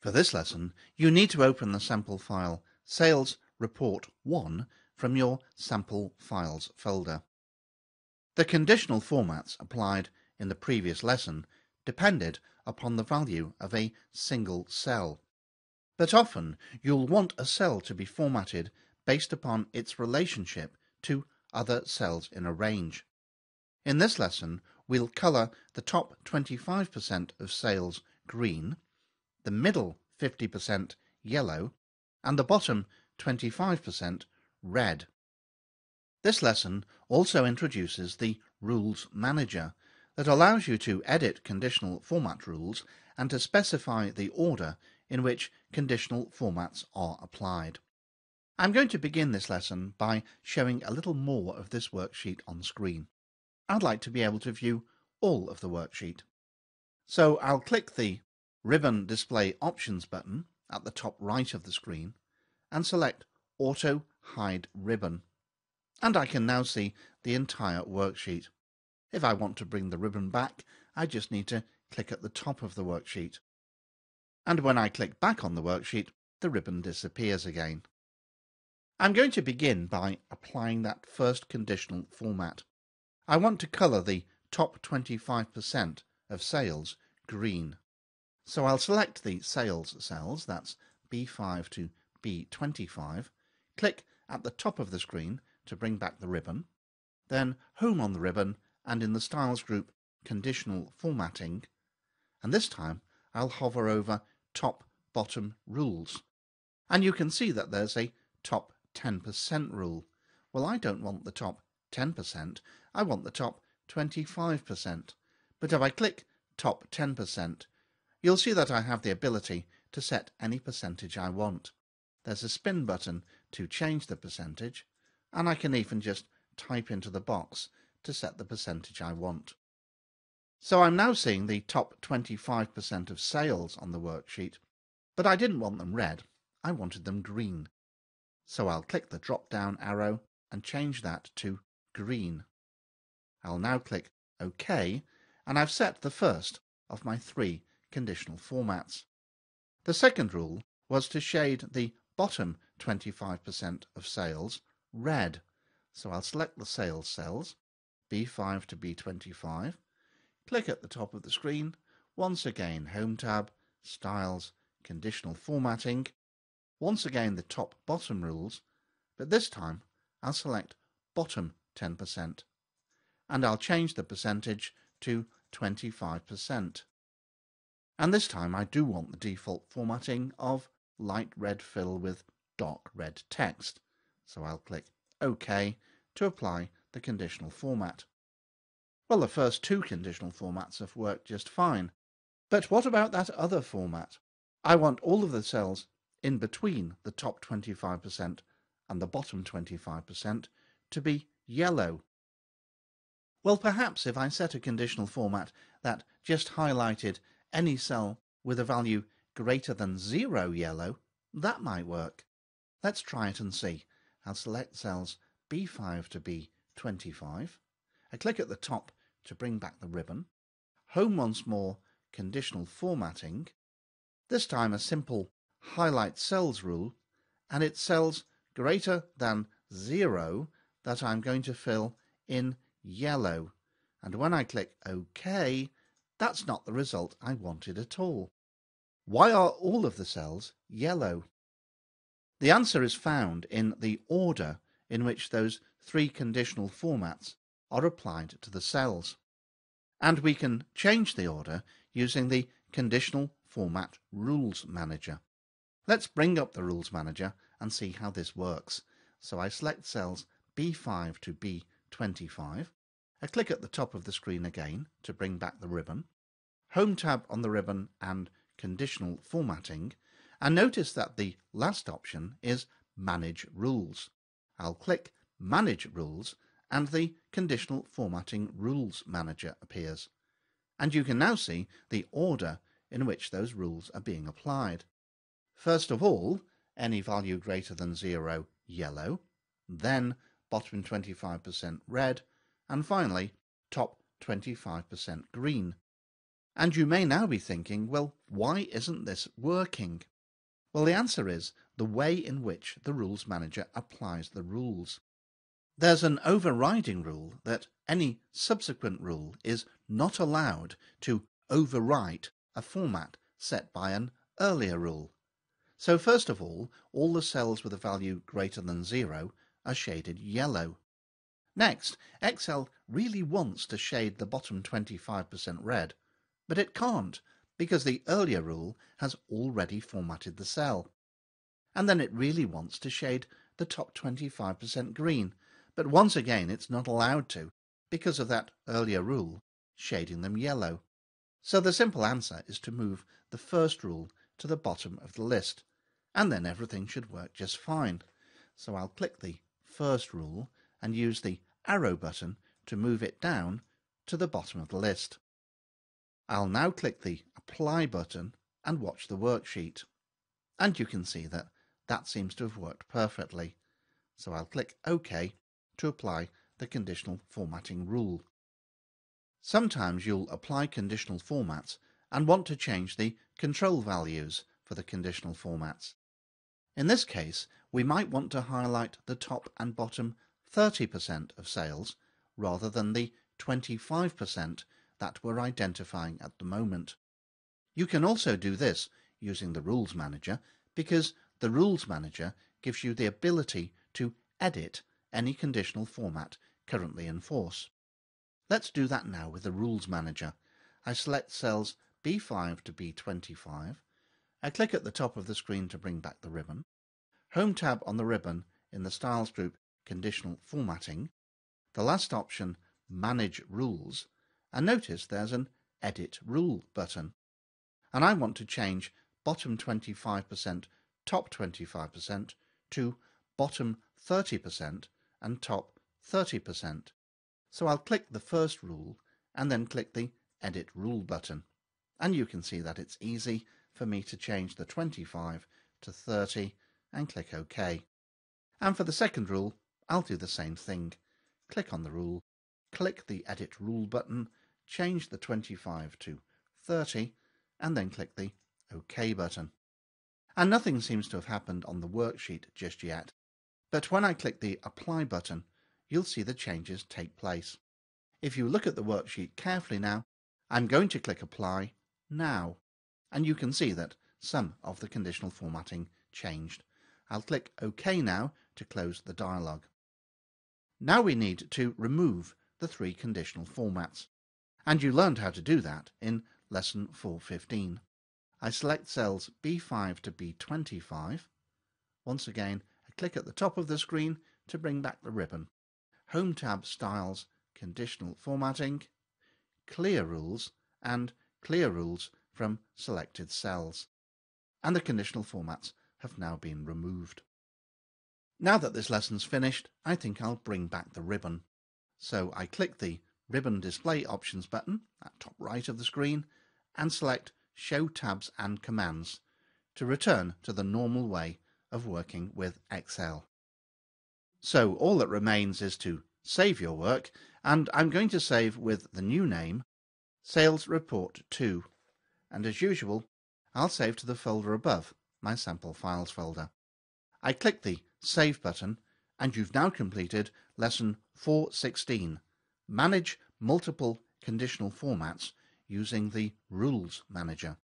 For this lesson, you need to open the sample file Sales Report 1 from your Sample Files folder. The conditional formats applied in the previous lesson depended upon the value of a single cell. But often you'll want a cell to be formatted based upon its relationship to other cells in a range. In this lesson, we'll colour the top 25% of sales green, the middle 50% yellow, and the bottom 25% red. This lesson also introduces the Rules Manager that allows you to edit conditional format rules and to specify the order in which conditional formats are applied. I'm going to begin this lesson by showing a little more of this worksheet on screen. I'd like to be able to view all of the worksheet. So I'll click the Ribbon Display Options button at the top right of the screen and select Auto Hide Ribbon. And I can now see the entire worksheet. If I want to bring the ribbon back, I just need to click at the top of the worksheet. And when I click back on the worksheet, the ribbon disappears again. I'm going to begin by applying that first conditional format. I want to colour the top 25% of sales green. So I'll select the sales cells, that's B5 to B25, click at the top of the screen to bring back the ribbon, then Home on the ribbon and in the Styles group Conditional Formatting, and this time I'll hover over Top Bottom Rules. And you can see that there's a top 10% rule. Well, I don't want the top 10%, I want the top 25%. But if I click top 10%, you'll see that I have the ability to set any percentage I want. There's a spin button to change the percentage, and I can even just type into the box to set the percentage I want. So I'm now seeing the top 25% of sales on the worksheet, but I didn't want them red, I wanted them green. So I'll click the drop down arrow and change that to green. I'll now click OK, and I've set the first of my three conditional formats. The second rule was to shade the bottom 25% of sales red. So I'll select the sales cells, B5 to B25, click at the top of the screen, once again Home tab, Styles, Conditional Formatting, once again the top bottom rules, but this time I'll select bottom 10% and I'll change the percentage to 25%. And this time I do want the default formatting of light red fill with dark red text. So I'll click OK to apply the conditional format. Well, the first two conditional formats have worked just fine. But what about that other format? I want all of the cells in between the top 25% and the bottom 25% to be yellow. Well, perhaps if I set a conditional format that just highlighted any cell with a value greater than zero yellow, that might work. Let's try it and see. I'll select cells B5 to B25. I click at the top to bring back the ribbon. Home once more, conditional formatting. This time a simple highlight cells rule, and it's cells greater than zero that I'm going to fill in yellow. And when I click OK, that's not the result I wanted at all. Why are all of the cells yellow? The answer is found in the order in which those three conditional formats are applied to the cells. And we can change the order using the Conditional Format Rules Manager. Let's bring up the Rules Manager and see how this works. So I select cells B5 to B25. I click at the top of the screen again to bring back the ribbon. Home tab on the ribbon and Conditional Formatting. And notice that the last option is Manage Rules. I'll click Manage Rules and the Conditional Formatting Rules Manager appears. And you can now see the order in which those rules are being applied. First of all, any value greater than zero, yellow, then bottom 25% red, and finally top 25% green. And you may now be thinking, well, why isn't this working? Well, the answer is the way in which the Rules Manager applies the rules. There's an overriding rule that any subsequent rule is not allowed to overwrite a format set by an earlier rule. So first of all, all the cells with a value greater than zero are shaded yellow. Next, Excel really wants to shade the bottom 25% red, but it can't because the earlier rule has already formatted the cell. And then it really wants to shade the top 25% green, but once again it's not allowed to because of that earlier rule shading them yellow. So the simple answer is to move the first rule to the bottom of the list, and then everything should work just fine. So I'll click the first rule and use the arrow button to move it down to the bottom of the list. I'll now click the apply button and watch the worksheet. And you can see that that seems to have worked perfectly. So I'll click OK to apply the conditional formatting rule. Sometimes you'll apply conditional formats and want to change the control values for the conditional formats. In this case, we might want to highlight the top and bottom 30% of sales rather than the 25% that we're identifying at the moment. You can also do this using the Rules Manager because the Rules Manager gives you the ability to edit any conditional format currently in force. Let's do that now with the Rules Manager. I select cells B5 to B25. I click at the top of the screen to bring back the ribbon. Home tab on the ribbon in the Styles group Conditional Formatting. The last option Manage Rules. And notice there's an Edit Rule button. And I want to change bottom 25%, top 25% to bottom 30% and top 30%. So I'll click the first rule and then click the Edit Rule button. And you can see that it's easy for me to change the 25 to 30 and click OK. And for the second rule, I'll do the same thing. Click on the rule, click the Edit Rule button, change the 25 to 30, and then click the OK button. And nothing seems to have happened on the worksheet just yet. But when I click the Apply button, you'll see the changes take place. If you look at the worksheet carefully now, I'm going to click Apply now, and you can see that some of the conditional formatting changed. I'll click OK now to close the dialog. Now we need to remove the three conditional formats, and you learned how to do that in Lesson 415. I select cells B5 to B25. Once again, I click at the top of the screen to bring back the ribbon. Home tab Styles, Conditional Formatting, Clear Rules, and Clear Rules from selected cells. And the conditional formats have now been removed. Now that this lesson's finished, I think I'll bring back the ribbon. So I click the Ribbon Display Options button at top right of the screen and select Show Tabs and Commands to return to the normal way of working with Excel. So all that remains is to save your work, and I'm going to save with the new name, Sales Report 2. And as usual, I'll save to the folder above, my sample files folder. I click the Save button, and you've now completed Lesson 416, Manage Multiple Conditional Formats using the Rules Manager.